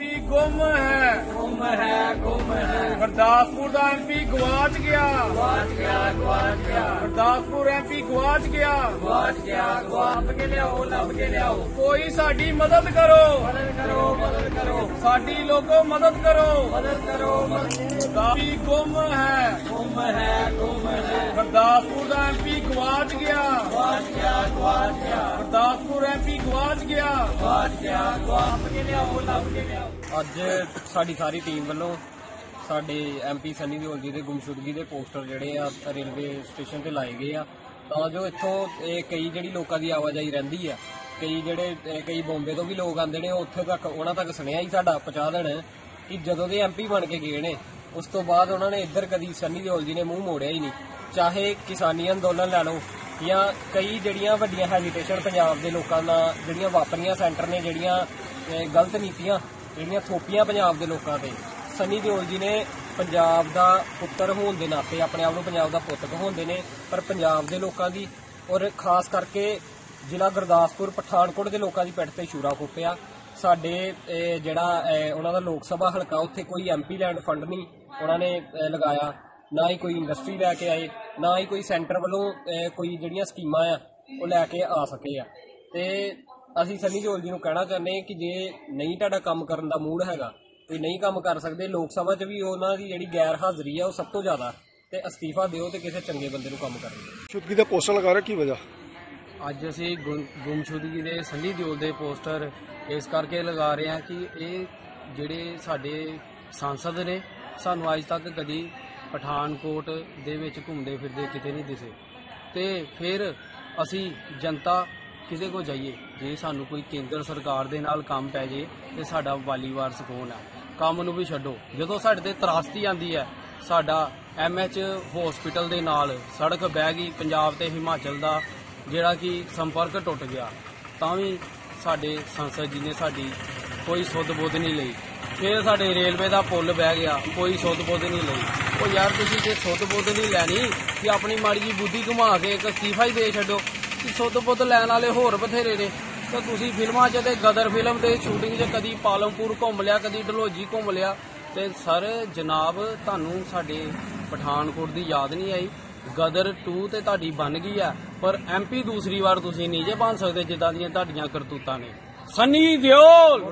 MP ਗੁੰਮ ਹੈ ਗੁੰਮ ਹੈ ਗੁੰਮ ਹੈ ਗੁਰਦਾਸਪੁਰ ਦਾ ਐਮਪੀ ਗਵਾਚ ਗਿਆ ਗਵਾਚ ਗਿਆ ਗਵਾਚ ਗਿਆ ਗੁਰਦਾਸਪੁਰ ਐਮਪੀ ਗਵਾਚ ਗਿਆ ਗਵਾਚ ਗਿਆ ਗਵਾਚ ਕੇ ਲਿਆਓ ਲੱਭ ਕੇ ਲਿਆਓ ਕੋਈ ਸਾਡੀ ਮਦਦ ਕਰੋ ਮਦਦ ਕਰੋ ਮਦਦ ਕਰੋ ਸਾਡੀ ਲੋਕੋ ਮਦਦ ਕਰੋ ਮਦਦ ਕਰੋ ਮਦਦ ਐਮਪੀ ਗੁੰਮ ਹੈ ਗੁੰਮ ਹੈ ਗੁੰਮ ਹੈ ਗੁਰਦਾਸਪੁਰ ਦਾ ਐਮਪੀ ਗਵਾਚ ਗਿਆ ਗਿਆ। ਗਵਾਚ ਗਿਆ ਗਵਾਚ ਕੇ ਲਿਆਓ ਲੱਭ ਕੇ ਲਿਆਓ। ਅੱਜ ਸਾਡੀ ਸਾਰੀ ਟੀਮ ਵੱਲੋਂ ਸਾਡੇ ਐਮਪੀ ਸਨੀ ਦਿਓਲ ਜੀ ਦੇ ਗੁੰਮਸ਼ੁਦਗੀ ਦੇ ਪੋਸਟਰ ਜਿਹੜੇ ਆ ਰੇਲਵੇ ਸਟੇਸ਼ਨ ਤੇ ਲਾਏ ਗਏ ਆ। ਤਾਂ ਜੋ ਇੱਥੋਂ ਇਹ ਕਈ ਜਿਹੜੀ ਲੋਕਾਂ ਦੀ ਆਵਾਜਾਈ ਰਹਿੰਦੀ ਆ ਕਈ ਜਿਹੜੇ ਅਹ ਕਈ ਬੰਬੇ ਤੋਂ ਵੀ ਲੋਕ ਆਉਂਦੇ ਨੇ ਉੱਥੇ ਤੱਕ ਉਹਨਾਂ ਤੱਕ ਸੁਣਿਆ ਹੀ ਸਾਡਾ ਪਹੁੰਚਾ ਦੇਣ ਕਿ ਜਦੋਂ ਦੇ ਐਮਪੀ ਬਣ ਕੇ ਗਏ ਨੇ ਉਸ ਤੋਂ ਬਾਅਦ ਉਹਨਾਂ ਨੇ ਇੱਧਰ ਕਦੀ ਸਨੀ ਦਿਓਲ ਜੀ ਨੇ ਮੂੰਹ ਮੋੜਿਆ ਹੀ ਨਹੀਂ। ਚਾਹੇ ਕਿਸਾਨੀ ਅੰਦੋਲਨ ਲੈ ਲਓ ਜਾਂ ਕਈ ਜਿਹੜੀਆਂ ਵੱਡੀਆਂ ਹੈਜੀਟੇਸ਼ਨ ਪੰਜਾਬ ਦੇ ਲੋਕਾਂ ਨਾਲ ਜਿਹੜੀਆਂ ਵਾਪਰੀਆਂ ਸੈਂਟਰ ਨੇ ਜਿਹੜੀਆਂ ਗਲਤ ਨੀਤੀਆਂ ਜਿਹੜੀਆਂ ਥੋਪੀਆਂ ਪੰਜਾਬ ਦੇ ਲੋਕਾਂ ਤੇ। ਸਨੀ ਦਿਓਲ ਜੀ ਨੇ ਪੰਜਾਬ ਦਾ ਪੁੱਤਰ ਹੋਣ ਦੇ ਨਾਤੇ ਆਪਣੇ ਆਪ ਨੂੰ ਪੰਜਾਬ ਦਾ ਪੁੱਤ ਕਹਾਉਂਦੇ ਨੇ ਪਰ ਪੰਜਾਬ ਦੇ ਲੋਕਾਂ ਦੀ ਔਰ ਖਾਸ ਕਰਕੇ ਜ਼ਿਲ੍ਹਾ ਗੁਰਦਾਸਪੁਰ ਪਠਾਨਕੋਟ ਦੇ ਲੋਕਾਂ ਦੀ ਪਿੱਠ ਤੇ ਸ਼ੂਰਾ ਫੁੱਟਿਆ ਸਾਡੇ ਜਿਹੜਾ ਅਹ, ਉਹਨਾਂ ਦਾ ਲੋਕ ਸਭਾ ਹਲਕਾ ਉੱਥੇ ਕੋਈ ਐਮਪੀ ਲੈਂਡ ਫੰਡ ਨਹੀਂ ਉਹਨਾਂ ਨੇ ਲਗਾਇਆ। ਨਾ ਹੀ ਕੋਈ ਇੰਡਸਟਰੀ ਲੈ ਕੇ ਆਏ ਨਾ ਹੀ ਕੋਈ ਸੈਂਟਰ ਵੱਲੋਂ ਕੋਈ ਜਿਹੜੀਆਂ ਸਕੀਮਾਂ ਆ ਉਹ ਲੈ ਕੇ ਆ ਸਕੇ ਆ। ਤੇ ਅਸੀਂ ਸਨੀ ਦਿਓਲ ਜੀ ਨੂੰ ਕਹਿਣਾ ਚਾਹੁੰਦੇ ਹਾਂ ਕਿ ਜੇ ਨਹੀਂ ਤੁਹਾਡਾ ਕੰਮ ਕਰਨ ਦਾ ਮੂਡ ਹੈਗਾ ਕੋਈ ਨਹੀਂ ਕੰਮ ਕਰ ਸਕਦੇ ਲੋਕ ਸਭਾ 'ਚ ਵੀ ਉਹਨਾਂ ਦੀ ਜਿਹੜੀ ਗੈਰ ਹਾਜ਼ਰੀ ਆ ਉਹ ਸਭ ਤੋਂ ਜ਼ਿਆਦਾ ਤੇ ਅਸਤੀਫਾ ਦਿਓ ਤੇ ਕਿਸੇ ਚੰਗੇ ਬੰਦੇ ਨੂੰ ਕੰਮ ਕਰਨ ਦਿਓ। ਸ਼ੁਦਗੀ ਦਾ ਪੋਸਟਰ ਲਗਾ ਰਿਹਾ ਕੀ ਵਜ੍ਹਾ? ਅੱਜ ਅਸੀਂ ਗੁੰਮ- ਗੁੰਮਸ਼ੁਦਗੀ ਦੇ ਸੰਨੀ ਦਿਓਲ ਦੇ ਪੋਸਟਰ ਇਸ ਕਰਕੇ ਲਗਾ ਰਹੇ ਹਾਂ ਕਿ ਇਹ ਜਿਹੜੇ ਸਾਡੇ ਸੰਸਦ ਨੇ ਸਾਨੂੰ ਅੱਜ ਤੱਕ ਕਦੀ ਪਠਾਨਕੋਟ ਦੇ ਵਿੱਚ ਘੁੰਮਦੇ ਫਿਰਦੇ ਕਿਤੇ ਨਹੀਂ ਦਿਸੇ। ਤੇ ਫਿਰ ਅਸੀਂ ਜਨਤਾ ਕਿਹਦੇ ਕੋ ਜਾਈਏ, ਜੇ ਸਾਨੂੰ ਕੋਈ ਕੇਂਦਰ ਸਰਕਾਰ ਦੇ ਨਾਲ ਕੰਮ ਪੈ ਜੇ ਤੇ ਸਾਡਾ ਵਾਲੀਵਾਰ ਸਕੂਨ ਹੈ ਕੰਮ ਨੂੰ ਵੀ ਛੱਡੋ। ਜਦੋਂ ਸਾਡੇ ਤੇ ਤਰਾਸਤੀ ਆਂਦੀ ਹੈ, ਸਾਡਾ ਐਮਐਚ ਹਸਪੀਟਲ ਦੇ ਨਾਲ ਸੜਕ ਬਹਿ ਗਈ, ਪੰਜਾਬ ਤੇ ਹਿਮਾਚਲ ਦਾ ਜਿਹੜਾ ਕਿ ਸੰਪਰਕ ਟੁੱਟ ਗਿਆ, ਤਾਂ ਵੀ ਸਾਡੇ ਸੰਸਦ ਜੀ ਨੇ ਸਾਡੀ ਕੋਈ ਸੁੱਧ ਬੁੱਧ ਨਹੀਂ ਲਈ। ਫਿਰ ਸਾਡੇ ਰੇਲਵੇ ਦਾ ਪੁੱਲ ਬਹਿ ਗਿਆ, ਕੋਈ ਸੁੱਧ ਬੁੱਧ ਨਹੀਂ ਲਈ। ਉਹ ਯਾਰ ਤੁਸੀਂ ਜੇ ਸੁੱਧ ਬੁੱਧ ਨਹੀਂ ਲੈਣੀ ਕਿ ਆਪਣੀ ਮਾੜੀ ਜੀ ਬੁੱਧੀ ਘੁਮਾ ਕੇ ਇੱਕ ਅਸਤੀਫਾ ਹੀ ਦੇ ਛੱਡੋ ਕਿ ਸੁੱਧ ਬੁੱਧ ਲੈਣ ਵਾਲੇ ਹੋਰ ਬਥੇਰੇ ਨੇ। ਤਾਂ ਤੁਸੀਂ ਫਿਲਮਾਂ 'ਚ ਤੇ ਗਦਰ ਫਿਲਮ ਦੇ ਸ਼ੂਟਿੰਗ 'ਚ ਕਦੀ ਪਾਲਮਪੁਰ ਘੁੰਮ ਲਿਆ, ਕਦੀ ਢਲੋਜੀ ਘੁੰਮ ਲਿਆ। ਤੇ ਸਰ, ਜਨਾਬ, ਤੁਹਾਨੂੰ ਸਾਡੇ ਪਠਾਨਕੋਟ ਦੀ ਯਾਦ ਨਹੀਂ ਆਈ? ਗਦਰ 2 ਤੇ ਤੁਹਾਡੀ ਬਣ ਗਈ ਆ, ਪਰ ਐਮਪੀ ਦੂਸਰੀ ਵਾਰ ਤੁਸੀਂ ਨਹੀਂ ਜੇ ਬਣ ਸਕਦੇ, ਜਿੱਦਾਂ ਦੀਆਂ ਤੁਹਾਡੀਆਂ ਕਰਤੂਤਾਂ ਨੇ। ਸਨੀ ਦਿਓਲ!